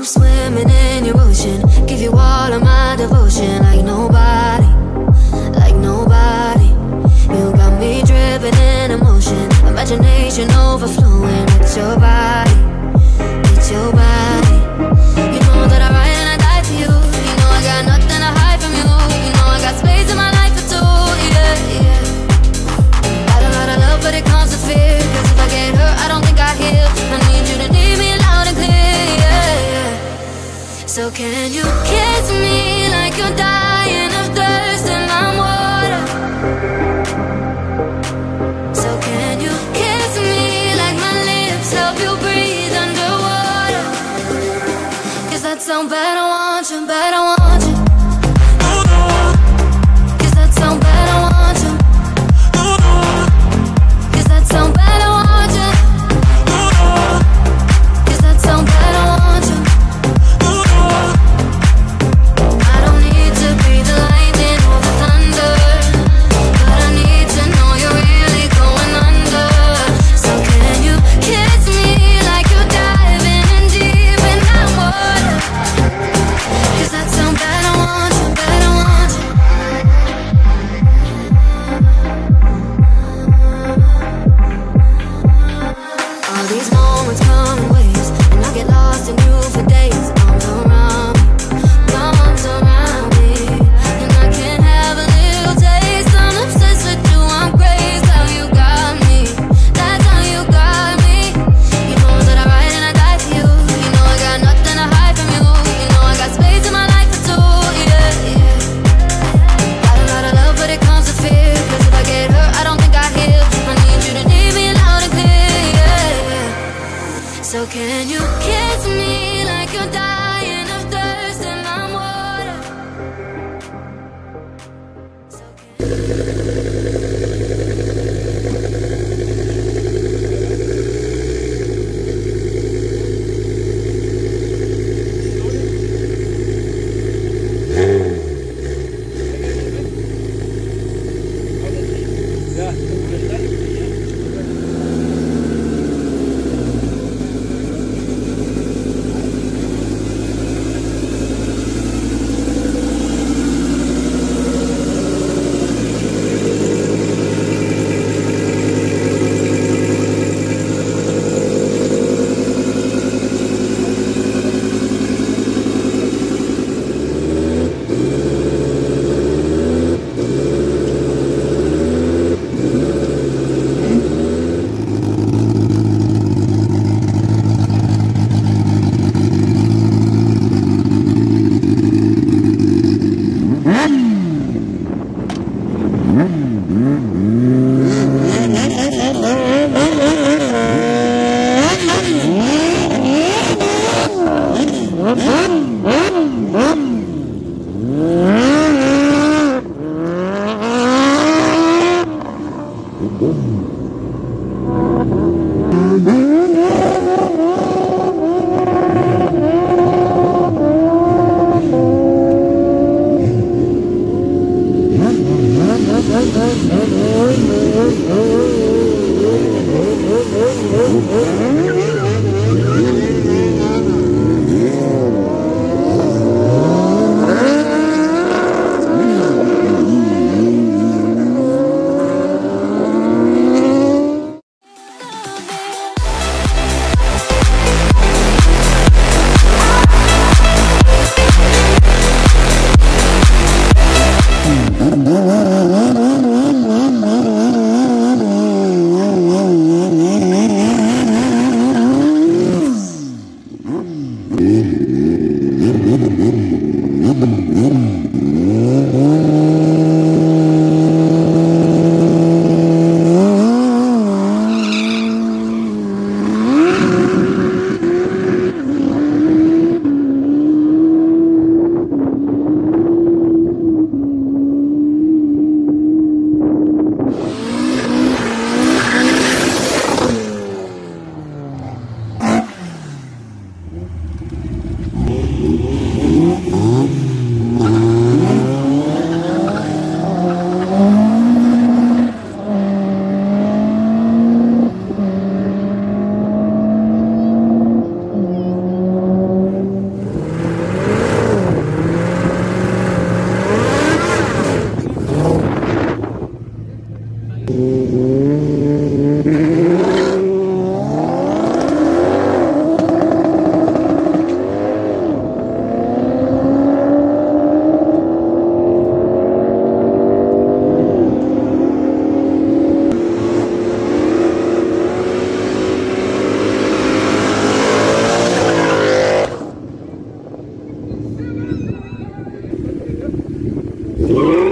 I'm swimming in your ocean. Give you all of my devotion. Like nobody, like nobody. You got me driven in emotion. Imagination overflowing with your body. Mm-hmm. Whoa.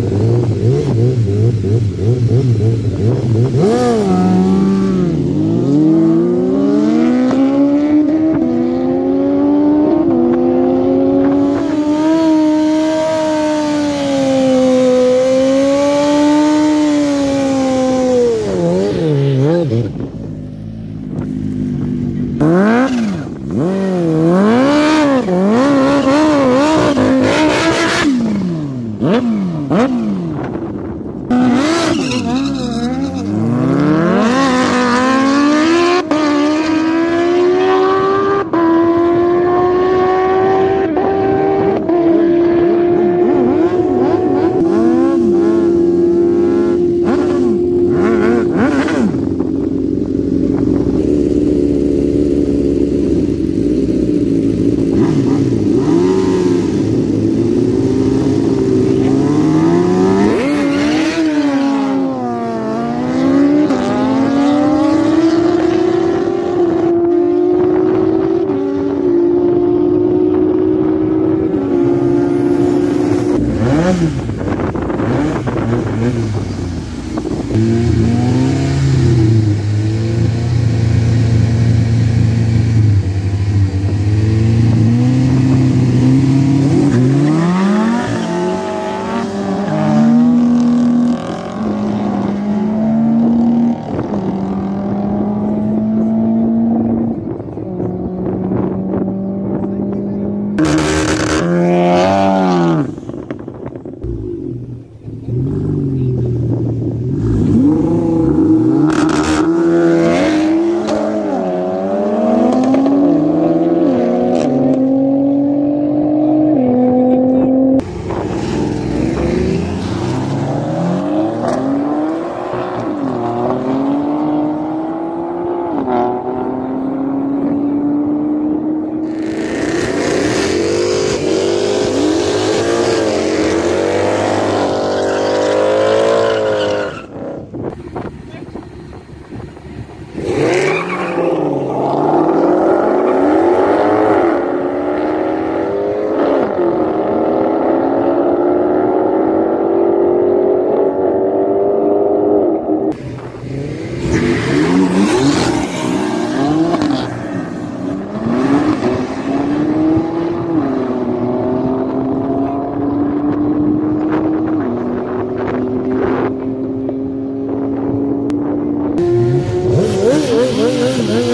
Thank you.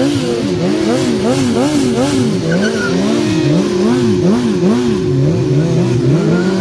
Thank you.